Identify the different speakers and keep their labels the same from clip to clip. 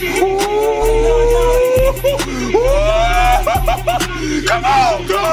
Speaker 1: Come on, go!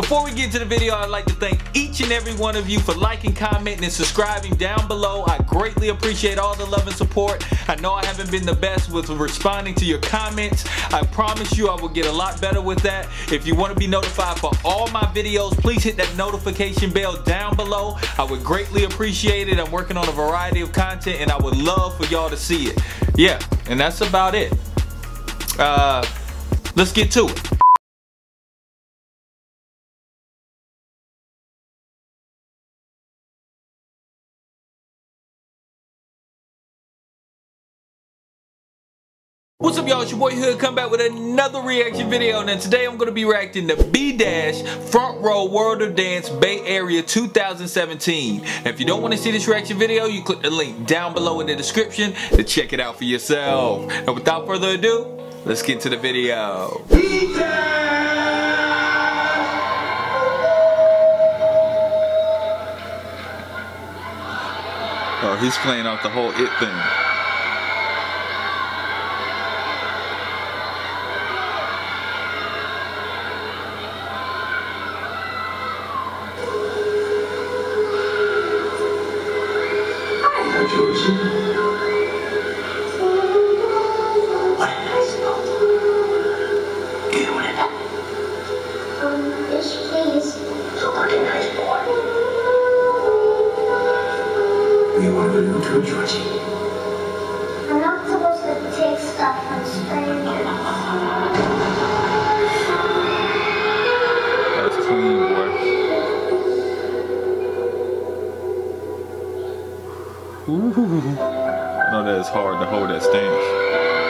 Speaker 2: Before we get to the video, I'd like to thank each and every one of you for liking, commenting, and subscribing down below. I greatly appreciate all the love and support. I know I haven't been the best with responding to your comments. I promise you I will get a lot better with that. If you want to be notified for all my videos, please hit that notification bell down below. I would greatly appreciate it. I'm working on a variety of content and I would love for y'all to see it. Yeah, and that's about it. Uh, let's get to it. What's up y'all, it's your boy Hood, come back with another reaction video and today I'm going to be reacting to B-Dash Front Row World of Dance Bay Area 2017. And if you don't want to see this reaction video, you click the link down below in the description to check it out for yourself. And without further ado, let's get to the video. Oh, he's playing off the whole it thing.
Speaker 3: You Georgie?
Speaker 4: I'm not supposed to take stuff from strangers.
Speaker 2: That's. Ooh. I know that it's hard to hold that stance.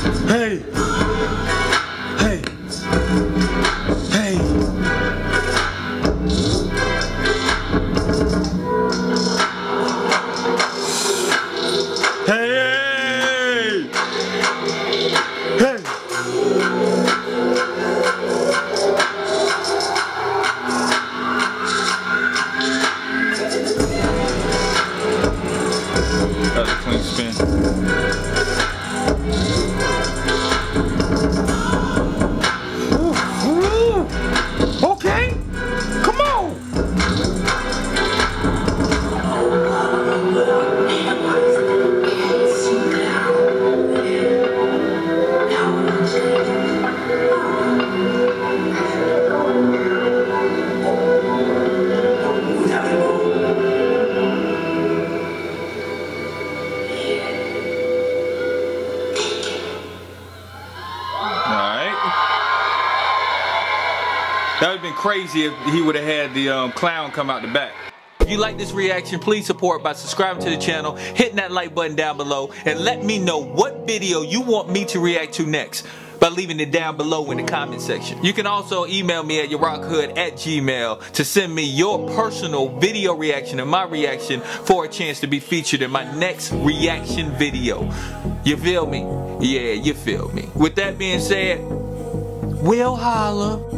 Speaker 2: cleaner. Hey. Hey. Hey. That would have been crazy if he would have had the um, clown come out the back. If you like this reaction, please support by subscribing to the channel, hitting that like button down below, and let me know what video you want me to react to next by leaving it down below in the comment section. You can also email me at yerochood at gmail to send me your personal video reaction and my reaction for a chance to be featured in my next reaction video. You feel me? Yeah, you feel me. With that being said, we'll holla.